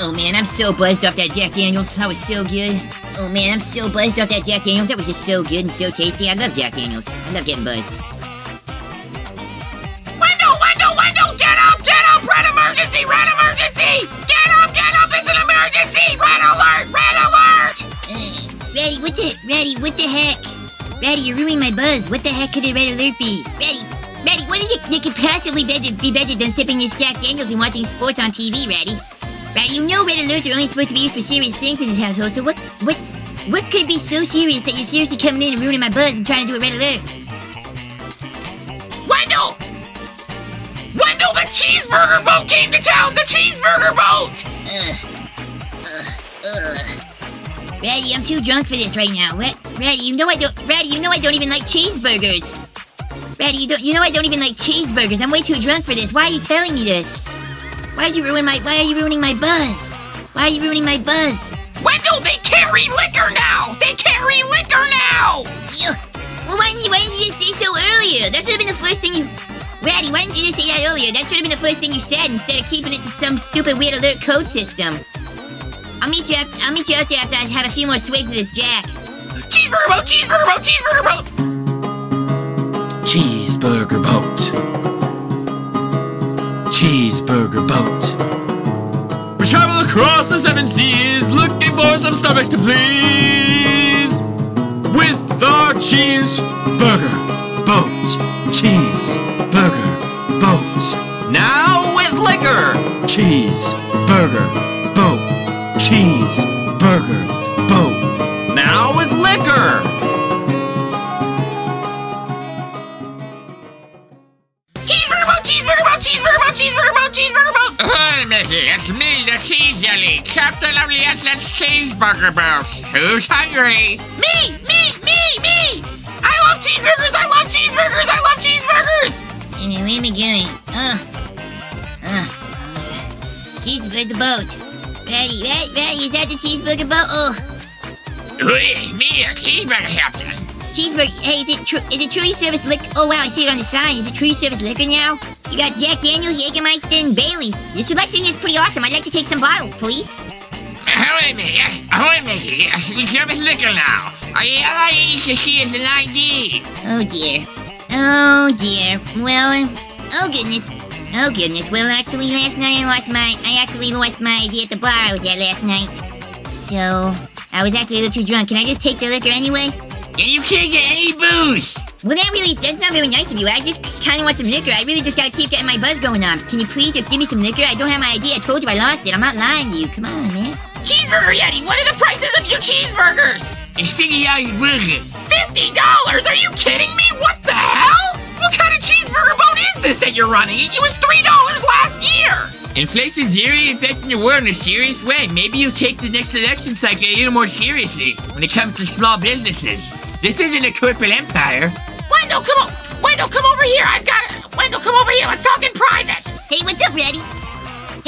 Oh man, I'm so buzzed off that Jack Daniels. That was so good. Oh man, I'm so buzzed off that Jack Daniels. That was just so good and so tasty. I love Jack Daniels. I love getting buzzed. Wendell, Wendell, Wendell, get up, get up! Red emergency, red emergency! Get up, get up! It's an emergency! Red alert, red alert! Uh, what the, Ratty, what the heck? Ratty, you're ruining my buzz. What the heck could a red alert be? Ratty, Ratty, what is it that could possibly be better than sipping this Jack Daniels and watching sports on TV, Ratty? Ratty, you know red alerts are only supposed to be used for serious things in this household, so what, what, what could be so serious that you're seriously coming in and ruining my buzz and trying to do a red alert? Wendell! Wendell, the cheeseburger boat came to town! The cheeseburger boat! Ugh. Ugh. Ugh. Ratty, I'm too drunk for this right now. Ra- Ratty, you know I don't. Ratty, you know I don't even like cheeseburgers. Ratty, you don't. You know I don't even like cheeseburgers. I'm way too drunk for this. Why are you telling me this? Why did you ruin my? Why are you ruining my buzz? Why are you ruining my buzz? Wendell, they carry liquor now! They carry liquor now! Ew. Well, why didn't you? Why didn't you just say so earlier? That should have been the first thing you. Ratty, why didn't you just say that earlier? That should have been the first thing you said instead of keeping it to some stupid weird alert code system. I'll meet you. After, I'll meet you out there after I have a few more swigs of this Jack. Cheeseburger boat, cheeseburger boat, cheeseburger boat! Cheeseburger boat. Cheeseburger boat. We travel across the seven seas looking for some stomachs to please. With our cheeseburger boat. Cheeseburger boat. Now with liquor. Cheeseburger boat. Cheeseburger Hi, It's me, the Cheese Jelly, Captain of the SS Cheeseburger Boat. Who's hungry? Me, me, me, me! I love cheeseburgers, I love cheeseburgers, I love cheeseburgers! Anyway, where am I going? Ugh. Ugh. Cheeseburger boat. Ready, ready, ready. Is that the cheeseburger boat? Oh, Hey, me, a cheeseburger captain. Cheeseburger. Hey, is it true? Is it truly service liquor? Oh wow, I see it on the sign. Is it truly service liquor now? You got Jack Daniels, Jägermeister, and Bailey. Your selection is pretty awesome. I'd like to take some bottles, please. Ahoy, me. Ahoy, Mickey. We service liquor now. All I need to see is an ID. Oh dear. Oh dear. Well, um, oh goodness. Oh goodness. Well, actually, last night I lost my. I actually lost my ID at the bar I was at last night. So I was actually a little too drunk. Can I just take the liquor anyway? And you can't get any booze. Well, that really, that's not very nice of you. I just kind of want some liquor. I really just gotta keep getting my buzz going on. Can you please just give me some liquor? I don't have my ID. I told you I lost it. I'm not lying to you. Come on, man. Cheeseburger Yeti, what are the prices of your cheeseburgers? It's fifty dollars burger. Fifty dollars? Are you kidding me? What the hell? What kind of cheeseburger boat is this that you're running? It was three dollars last year! Inflation's really affecting the world in a serious way. Maybe you take the next election cycle a little more seriously when it comes to small businesses. This isn't a corporate empire. Wendell, come on! Wendell, come over here! I've got it! Wendell, come over here! Let's talk in private! Hey, what's up, Ratty?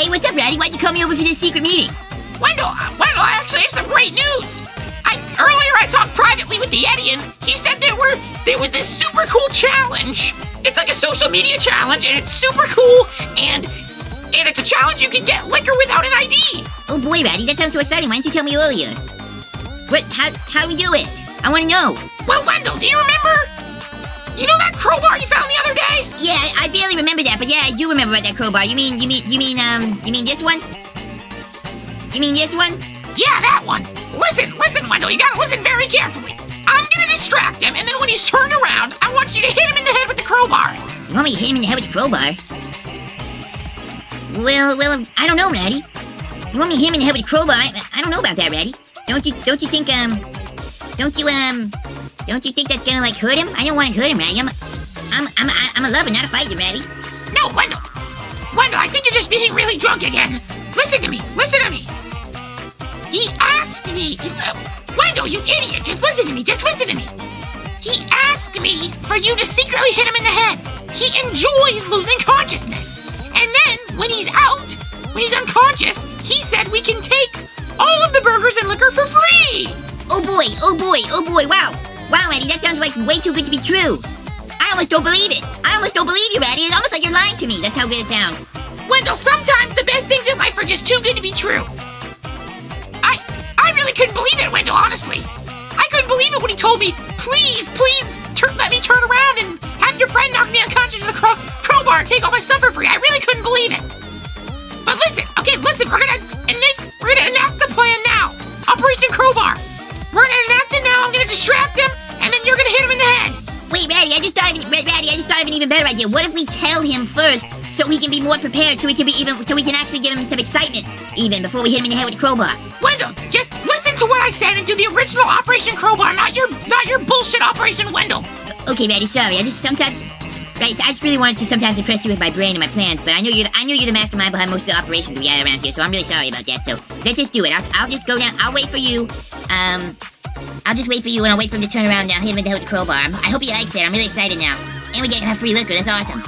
Hey, what's up, Ratty? Why'd you call me over for this secret meeting? Wendell, uh, Wendell, I actually have some great news! I earlier I talked privately with the Yeti and he said there were there was this super cool challenge. It's like a social media challenge and it's super cool and and it's a challenge you can get liquor without an ID. Oh boy, Ratty, that sounds so exciting. Why didn't you tell me earlier? What? How? How do we do it? I want to know. Well, Wendell, do you remember? You know that crowbar you found the other day? Yeah, I, barely remember that, but yeah, I do remember about that crowbar. You mean, you mean, you mean, um, you mean this one? You mean this one? Yeah, that one. Listen, listen, Wendell, you gotta listen very carefully. I'm gonna distract him, and then when he's turned around, I want you to hit him in the head with the crowbar. You want me to hit him in the head with the crowbar? Well, well, I don't know, Ratty. You want me to hit him in the head with the crowbar? I, I don't know about that, Ratty. Don't you, don't you think, um, don't you, um, don't you think that's gonna, like, hurt him? I don't want to hurt him, Ratty. I'm, a, I'm, I'm, I'm a lover, not a fighter, Ratty. No, Wendell. Wendell, I think you're just being really drunk again. Listen to me. Listen to me. He asked me. Wendell, you idiot. Just listen to me. Just listen to me. He asked me for you to secretly hit him in the head. He enjoys losing consciousness. And then, when he's out, when he's unconscious, he said we can take all of the burgers and liquor for free. Oh boy, oh boy, oh boy, wow. Wow, Ratty, that sounds like way too good to be true. I almost don't believe it. I almost don't believe you, Ratty. It's almost like you're lying to me. That's how good it sounds. Wendell, sometimes the best things in life are just too good to be true. I I really couldn't believe it, Wendell, honestly. I couldn't believe it when he told me, please, please, let me turn around and have your friend knock me unconscious with a crow, crowbar and take all my even better idea. What if we tell him first so he can be more prepared, so we can be even, so we can actually give him some excitement, even before we hit him in the head with the crowbar. Wendell, just listen to what I said and do the original Operation Crowbar, not your, not your bullshit Operation Wendell. Okay, Ratty, sorry. I just sometimes, right? I just really wanted to sometimes impress you with my brain and my plans, but I know you're, the, I know you're the mastermind behind most of the operations we had around here, so I'm really sorry about that. So let's just do it. I'll, I'll just go down. I'll wait for you. Um, I'll just wait for you, and I'll wait for him to turn around. now. I'll hit him in the head with the crowbar. I'm, I hope he likes it. I'm really excited now, and we get to have free liquor. That's awesome.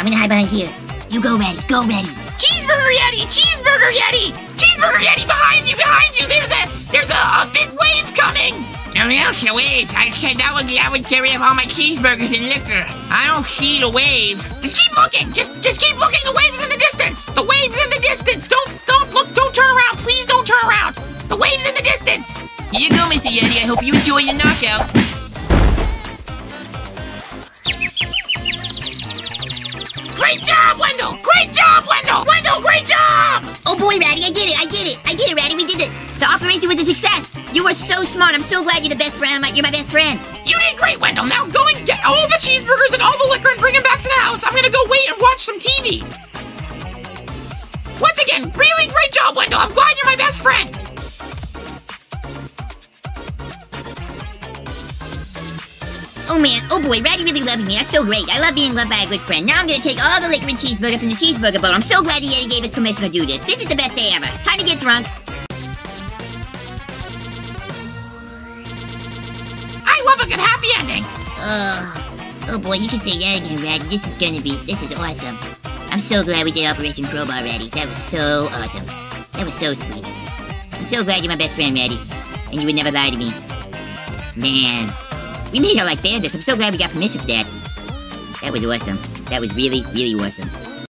I'm gonna hide behind here. You go, Ratty. Go, Ratty. Cheeseburger Yeti! Cheeseburger Yeti! Cheeseburger Yeti behind you! Behind you! There's a there's a, a big wave coming! No, no, the wave. I said that was would carry up all my cheeseburgers and liquor. I don't see the wave. Just keep looking! Just just keep looking! The wave's in the distance! The wave's in the distance! Don't don't look! Don't turn around! Please don't turn around! The wave's in the distance! Here you go, Mr. Yeti. I hope you enjoy your knockout. Great job, Wendell! Great job, Wendell! Wendell, great job! Oh boy, Ratty, I did it. I did it. I did it, Ratty. We did it. The operation was a success. You were so smart. I'm so glad you're the best friend. You're my best friend. You did great, Wendell. Now go and get all the cheeseburgers and all the liquor and bring them back to the house. I'm gonna go wait and watch some TV. Once again, really great job, Wendell. I'm glad you're my best friend. Oh man, oh boy, Ratty really loves me. That's so great. I love being loved by a good friend. Now I'm gonna take all the liquor and cheeseburger from the cheeseburger bowl. I'm so glad the Yeti gave us permission to do this. This is the best day ever. Time to get drunk. I love a good happy ending. Oh, oh boy, you can say that again, Ratty. This is gonna be, this is awesome. I'm so glad we did Operation Crowbar, Ratty. That was so awesome. That was so sweet. I'm so glad you're my best friend, Ratty. And you would never lie to me. Man, we made out like bandits. I'm so glad we got permission for that. That was awesome. That was really, really awesome.